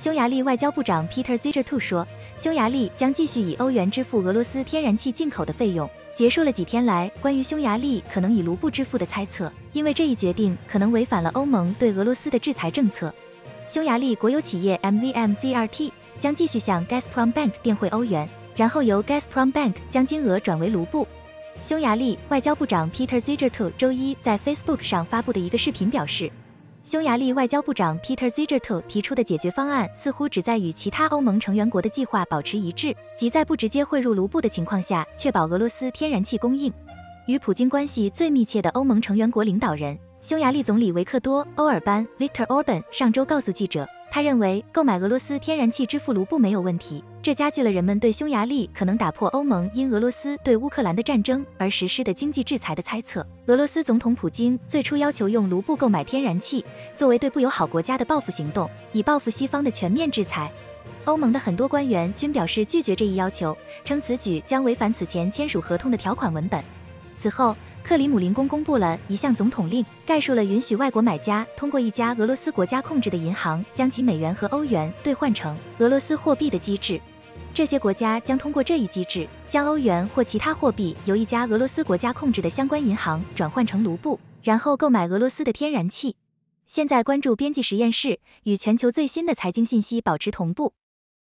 匈牙利外交部长 Peter Ziegler 说，匈牙利将继续以欧元支付俄罗斯天然气进口的费用，结束了几天来关于匈牙利可能以卢布支付的猜测，因为这一决定可能违反了欧盟对俄罗斯的制裁政策。匈牙利国有企业 MVMZRT 将继续向 Gazprom Bank 电汇欧元，然后由 Gazprom Bank 将金额转为卢布。匈牙利外交部长 Peter Ziegler 周一在 Facebook 上发布的一个视频表示，匈牙利外交部长 Peter Ziegler 提出的解决方案似乎只在与其他欧盟成员国的计划保持一致，即在不直接汇入卢布的情况下，确保俄罗斯天然气供应。与普京关系最密切的欧盟成员国领导人。匈牙利总理维克多·欧尔班 （Viktor Orban） 上周告诉记者，他认为购买俄罗斯天然气支付卢布没有问题。这加剧了人们对匈牙利可能打破欧盟因俄罗斯对乌克兰的战争而实施的经济制裁的猜测。俄罗斯总统普京最初要求用卢布购买天然气，作为对不友好国家的报复行动，以报复西方的全面制裁。欧盟的很多官员均表示拒绝这一要求，称此举将违反此前签署合同的条款文本。此后。克里姆林宫公布了一项总统令，概述了允许外国买家通过一家俄罗斯国家控制的银行将其美元和欧元兑换成俄罗斯货币的机制。这些国家将通过这一机制，将欧元或其他货币由一家俄罗斯国家控制的相关银行转换成卢布，然后购买俄罗斯的天然气。现在关注编辑实验室，与全球最新的财经信息保持同步。